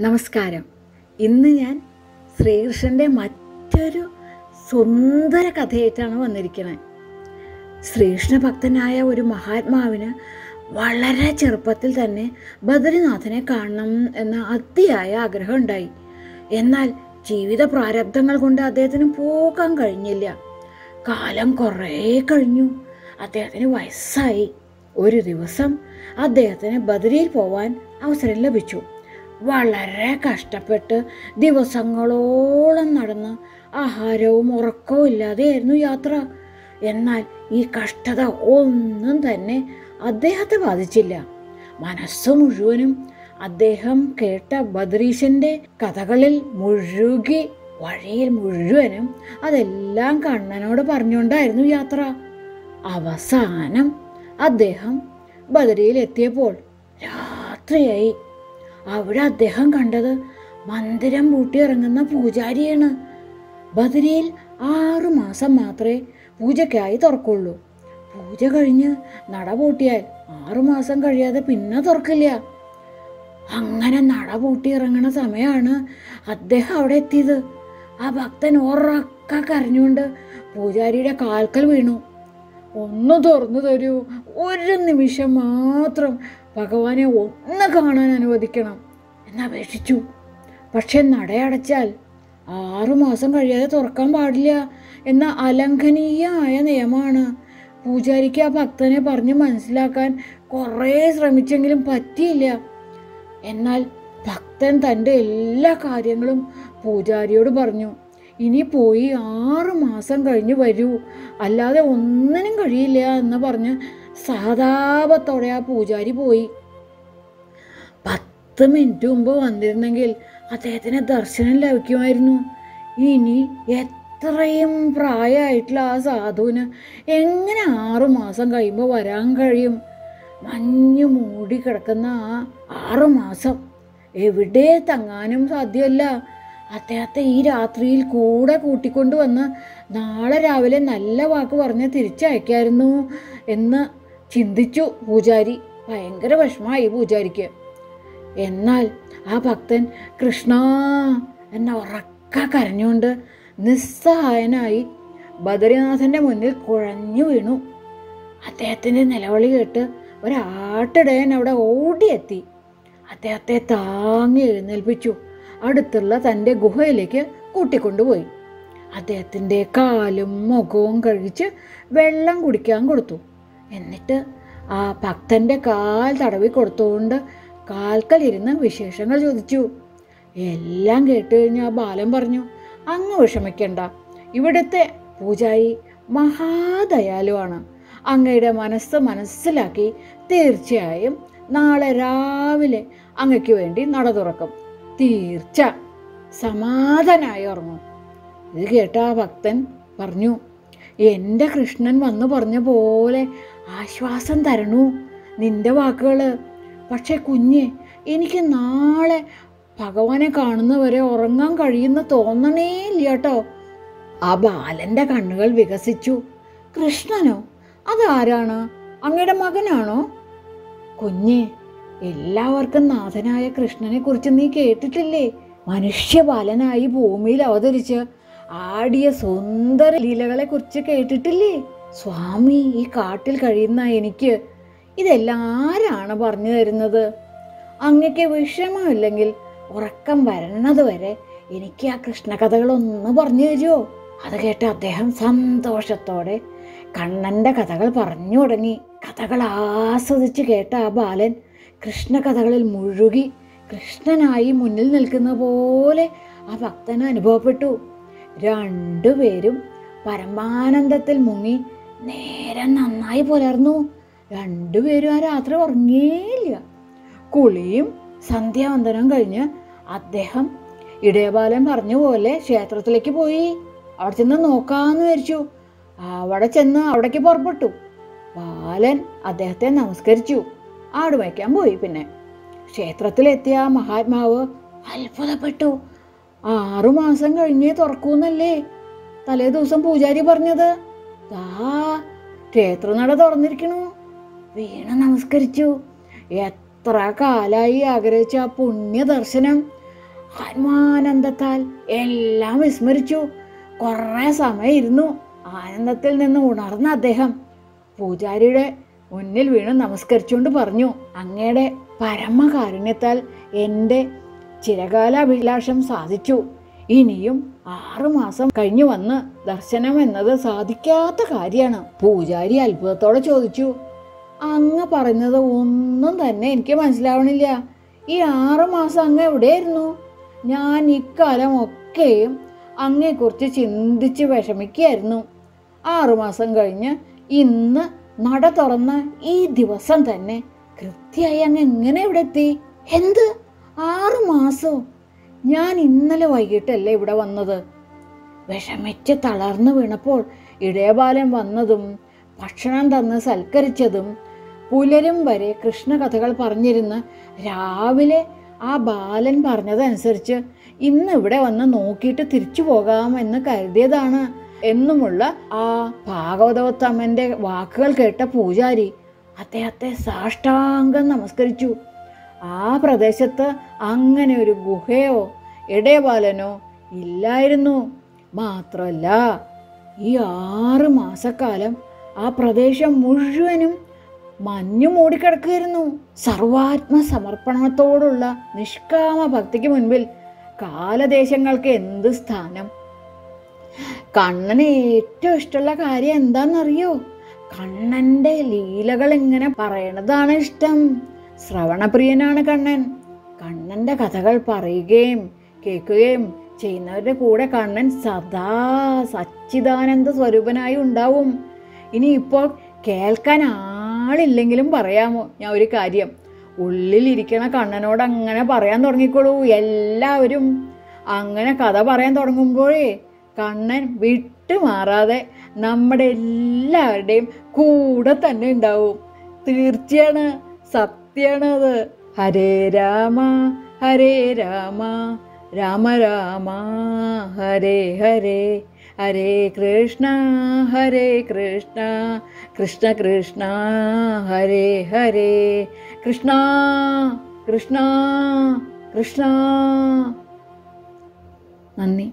നമസ്കാരം. ഇന്ന് ഞാൻ ശ്രീകൃഷ്ണന്റെ മറ്റൊരു സുന്ദര കഥയായിട്ടാണ് വന്നിരിക്കുന്നത് ശ്രീകൃഷ്ണ ഭക്തനായ ഒരു മഹാത്മാവിന് വളരെ ചെറുപ്പത്തിൽ തന്നെ ബദ്രിനാഥനെ കാണണം എന്ന അതിയായ ആഗ്രഹം ഉണ്ടായി. എന്നാൽ ജീവിത പ്രാരബ്ധങ്ങൾ കൊണ്ട് അദ്ദേഹത്തിന് പോകാൻ കഴിഞ്ഞില്ല. കാലം കുറേ കഴിഞ്ഞു. അദ്ദേഹത്തിന് വയസ്സായി. ഒരു ദിവസം അദ്ദേഹത്തിന് ബദ്രിയിൽ പോവാൻ അവസരം ലഭിച്ചു. വളരെ കഷ്ടപ്പെട്ട് ദിവസങ്ങളോളം നടന്ന് ആഹാരവും ഉറക്കവും ഇല്ലാതെയായിരുന്നു യാത്ര. എന്നാൽ ഈ കഷ്ടത ഒന്നും തന്നെ അദ്ദേഹത്തെ ബാധിച്ചില്ല. മനസ്സ് മുഴുവനും അദ്ദേഹം കേട്ട ബദ്രീശന്റെ കഥകളിൽ മുഴുകി വഴിയിൽ മുഴുവനും അതെല്ലാം കണ്ണനോട് പറഞ്ഞുകൊണ്ടായിരുന്നു യാത്ര. അവസാനം അദ്ദേഹം ബദരിയിൽ എത്തിയപ്പോൾ രാത്രിയായി. അവിടെ അദ്ദേഹം കണ്ടത് മന്ദിരം പൂട്ടിയിറങ്ങുന്ന പൂജാരിയാണ്. ബദരിയിൽ ആറു മാസം മാത്രമേ പൂജയ്ക്കായി തുറക്കുള്ളൂ. പൂജ കഴിഞ്ഞ് നട പൂട്ടിയാൽ ആറു മാസം കഴിയാതെ പിന്നെ തുറക്കില്ല. അങ്ങനെ നട പൂട്ടി ഇറങ്ങണ സമയമാണ് അദ്ദേഹം അവിടെ എത്തിയത്. ആ ഭക്തൻ ഉറക്ക കരഞ്ഞുകൊണ്ട് പൂജാരിയുടെ കാൽക്കൽ വീണു. ഒന്ന് തുറന്നു തരൂ. ഒരു നിമിഷം മാത്രം ഭഗവാനെ ഒന്ന് കാണാൻ അനുവദിക്കണം. എന്നപേക്ഷിച്ചു പക്ഷെ നടയടച്ചാൽ ആറുമാസം കഴിയാതെ തുറക്കാൻ പാടില്ല എന്ന അലംഘനീയമായ നിയമമാണ്. പൂജാരിക്ക് ആ ഭക്തനെ പറഞ്ഞ് മനസ്സിലാക്കാൻ കുറേ ശ്രമിച്ചെങ്കിലും പറ്റിയില്ല. എന്നാൽ ഭക്തൻ തന്റെ എല്ലാ കാര്യങ്ങളും പൂജാരിയോട് പറഞ്ഞു. ഇനി പോയി ആറ് മാസം കഴിഞ്ഞ് വരൂ. അല്ലാതെ ഒന്നിനും കഴിയില്ല എന്ന് പറഞ്ഞ് സഹതാപത്തോടെ ആ പൂജാരി പോയി. പത്ത് മിനിറ്റ് മുമ്പ് വന്നിരുന്നെങ്കിൽ അദ്ദേഹത്തിന് ദർശനം ലഭിക്കുമായിരുന്നു. ഇനി എത്രയും പ്രായമായിട്ടുള്ള ആ സാധുവിന് എങ്ങനെ ആറു മാസം കഴിയുമ്പോൾ വരാൻ കഴിയും? മഞ്ഞ് മൂടി കിടക്കുന്ന ആ ആറു മാസം എവിടെ തങ്ങാനും സാധ്യമല്ല. അദ്ദേഹത്തെ ഈ രാത്രിയിൽ കൂടെ കൂട്ടിക്കൊണ്ടു വന്ന് നാളെ രാവിലെ നല്ല വാക്ക് പറഞ്ഞ് തിരിച്ചയക്കായിരുന്നു എന്ന് ചിന്തിച്ചു പൂജാരി. ഭയങ്കര വിഷമായി പൂജാരിക്ക്. എന്നാൽ ആ ഭക്തൻ കൃഷ്ണ എന്ന ഉറക്ക കരഞ്ഞുകൊണ്ട് നിസ്സഹായനായി ബദരിനാഥന്റെ മുന്നിൽ കുഴഞ്ഞു വീണു. അദ്ദേഹത്തിന്റെ നിലവിളി കേട്ട് ഒരാട്ടിടയൻ അവിടെ ഓടിയെത്തി. അദ്ദേഹത്തെ താങ്ങി എഴുന്നേൽപ്പിച്ചു. അടുത്തുള്ള തന്റെ ഗുഹയിലേക്ക് കൂട്ടിക്കൊണ്ടുപോയി. അദ്ദേഹത്തിന്റെ കാലും മുഖവും കഴിച്ച് വെള്ളം കുടിക്കാൻ കൊടുത്തു. എന്നിട്ട് ആ ഭക്തന്റെ കാൽ തടവി കൊടുത്തുകൊണ്ട് കാൽക്കലിരുന്ന് വിശേഷങ്ങൾ ചോദിച്ചു. എല്ലാം കേട്ട് കഴിഞ്ഞ് ആ ബാലൻ പറഞ്ഞു അങ്ങ് വിഷമിക്കണ്ട. ഇവിടുത്തെ പൂജാരി മഹാദയാലുവാണ്. അങ്ങയുടെ മനസ്സ് മനസ്സിലാക്കി തീർച്ചയായും നാളെ രാവിലെ അങ്ങയ്ക്ക് വേണ്ടി നട തുറക്കും. തീർച്ച. സമാധാനായി ഉറങ്ങും. ഇത് കേട്ട ആ ഭക്തൻ പറഞ്ഞു എന്റെ കൃഷ്ണൻ വന്നു പറഞ്ഞ പോലെ ആശ്വാസം തരണു നിന്റെ വാക്കുകൾ പക്ഷേ കുഞ്ഞ് എനിക്ക് നാളെ ഭഗവാനെ കാണുന്നവരെ ഉറങ്ങാൻ കഴിയുന്ന തോന്നണേ ഇല്ല കേട്ടോ ആ ബാലന്റെ കണ്ണുകൾ വികസിച്ചു. കൃഷ്ണനോ? അതാരാണ്? അങ്ങയുടെ മകനാണോ? കുഞ്ഞ് എല്ലാവർക്കും നാഥനായ കൃഷ്ണനെ കുറിച്ച് നീ കേട്ടിട്ടില്ലേ? മനുഷ്യബാലനായി ഭൂമിയിൽ അവതരിച്ച് ആടിയ സുന്ദര ലീലകളെ കുറിച്ച് കേട്ടിട്ടില്ലേ? സ്വാമി ഈ കാട്ടിൽ കഴിയുന്ന എനിക്ക് ഇതെല്ലാരാണ് പറഞ്ഞു തരുന്നത്? അങ്ങക്ക് വിഷമമില്ലെങ്കിൽ ഉറക്കം വരണത് വരെ എനിക്ക് ആ കൃഷ്ണകഥകളൊന്ന് പറഞ്ഞു തരുമോ അത് കേട്ട് അദ്ദേഹം സന്തോഷത്തോടെ കണ്ണന്റെ കഥകൾ പറഞ്ഞു തുടങ്ങി. കഥകൾ ആസ്വദിച്ച് കേട്ട ആ ബാലൻ കൃഷ്ണകഥകളിൽ മുഴുകി കൃഷ്ണനായി മുന്നിൽ നിൽക്കുന്ന പോലെ ആ ഭക്തന് അനുഭവപ്പെട്ടു. രണ്ടുപേരും പരമാനന്ദത്തിൽ മുങ്ങി നേരം നന്നായി പുലർന്നു. രണ്ടുപേരും ആ രാത്രി ഉറങ്ങിയില്ല. കുളിയും സന്ധ്യാവന്തനം കഴിഞ്ഞ് അദ്ദേഹം ഇടയബാലൻ പറഞ്ഞ പോലെ ക്ഷേത്രത്തിലേക്ക് പോയി. അവിടെ ചെന്ന് നോക്കാന്ന് വിചാരിച്ചു. അവിടെ ചെന്ന് അവിടേക്ക് പുറപ്പെട്ടു. ബാലൻ അദ്ദേഹത്തെ നമസ്കരിച്ചു. ആട് വയ്ക്കാൻ പോയി പിന്നെ. ക്ഷേത്രത്തിലെത്തിയ മഹാത്മാവ് അത്ഭുതപ്പെട്ടു. ആറുമാസം കഴിഞ്ഞേ തുറക്കൂന്നല്ലേ? തലേ ദിവസം പൂജാരി പറഞ്ഞത് ദാ ക്ഷേത്രനട തുറന്നിരിക്കണു. വീണ നമസ്കരിച്ചു. എത്ര കാലായി ആഗ്രഹിച്ച ആ പുണ്യ ദർശനം ആത്മാനന്ദത്താൽ എല്ലാം വിസ്മരിച്ചു. കുറേ സമയം ഇരുന്നു ആനന്ദത്തിൽ നിന്ന് ഉണർന്ന അദ്ദേഹം. പൂജാരിയുടെ മുന്നിൽ വീണ് നമസ്കരിച്ചുകൊണ്ട് പറഞ്ഞു അങ്ങയുടെ പരമകാരുണ്യത്താൽ എന്റെ ചിരകാലാഭിലാഷം സാധിച്ചു. ഇനിയും ആറുമാസം കഴിഞ്ഞു വന്ന് ദർശനം എന്നത് സാധിക്കാത്ത കാര്യമാണ്. പൂജാരി അത്ഭുതത്തോടെ ചോദിച്ചു. അങ്ങ് പറഞ്ഞത് ഒന്നും തന്നെ എനിക്ക് മനസ്സിലാവണില്ല. ഈ ആറുമാസം അങ്ങ് എവിടെയായിരുന്നു? ഞാൻ ഇക്കാലം ഒക്കെയും അങ്ങയെക്കുറിച്ച് ചിന്തിച്ച് വിഷമിക്കുകയായിരുന്നു. ആറുമാസം കഴിഞ്ഞ് ഇന്ന് നട തുറന്ന ഈ ദിവസം തന്നെ കൃത്യമായി അങ്ങ് എങ്ങനെ ഇവിടെ എത്തി എന്ത്? ആറു മാസോ? ഞാൻ ഇന്നലെ വൈകിട്ടല്ലേ ഇവിടെ വന്നത്. വിഷമിച്ച് തളർന്നു വീണപ്പോൾ ഇടയബാലൻ വന്നതും ഭക്ഷണം തന്ന് സൽക്കരിച്ചതും പുലരും വരെ കൃഷ്ണകഥകൾ പറഞ്ഞിരുന്ന് രാവിലെ ആ ബാലൻ പറഞ്ഞതനുസരിച്ച് ഇന്ന് ഇവിടെ വന്ന് നോക്കിയിട്ട് തിരിച്ചു പോകാമെന്ന് കരുതിയതാണ് എന്നുമുള്ള ആ ഭാഗവതോത്തമന്റെ വാക്കുകൾ കേട്ട പൂജാരി അദ്ദേഹത്തെ സാഷ്ടാംഗം നമസ്കരിച്ചു. ആ പ്രദേശത്ത് അങ്ങനെ ഒരു ഗുഹയോ ഇടയപാലനോ ഇല്ലായിരുന്നു. മാത്രമല്ല ഈ ആറ് മാസക്കാലം ആ പ്രദേശം മുഴുവനും മഞ്ഞു മൂടിക്കിടക്കുകയായിരുന്നു. സർവാത്മ സമർപ്പണത്തോടുള്ള നിഷ്കാമ ഭക്തിക്ക് മുൻപിൽ കാലദേശങ്ങൾക്ക് എന്ത് സ്ഥാനം? കണ്ണന് ഏറ്റവും ഇഷ്ടമുള്ള കാര്യം എന്താണെന്നറിയോ? കണ്ണന്റെ ലീലകൾ ഇങ്ങനെ പറയണതാണ് ഇഷ്ടം. ശ്രവണപ്രിയനാണ് കണ്ണൻ. കണ്ണന്റെ കഥകൾ പറയുകയും കേൾക്കുകയും ചെയ്യുന്നവരുടെ കൂടെ കണ്ണൻ സദാ സച്ചിദാനന്ദ സ്വരൂപനായി ഉണ്ടാവും. ഇനി ഇപ്പോൾ കേൾക്കാൻ ആളില്ലെങ്കിലും പറയാമോ? ഞാൻ ഒരു കാര്യം ഉള്ളിലിരിക്കണ കണ്ണനോട് അങ്ങനെ പറയാൻ തുടങ്ങിക്കോളൂ എല്ലാവരും അങ്ങനെ കഥ പറയാൻ തുടങ്ങുമ്പോഴേ കണ്ണൻ വിട്ടുമാറാതെ നമ്മുടെ എല്ലാവരുടെയും കൂടെ തന്നെ ഉണ്ടാവും. തീർച്ചയാണ് സത്യമാണ് അത്. ഹരേ രാമ ഹരേ രാമ രാമ രാമ ഹരേ ഹരേ ഹരേ കൃഷ്ണ ഹരേ കൃഷ്ണ കൃഷ്ണ കൃഷ്ണ ഹരേ ഹരേ കൃഷ്ണ കൃഷ്ണ കൃഷ്ണ. നന്ദി.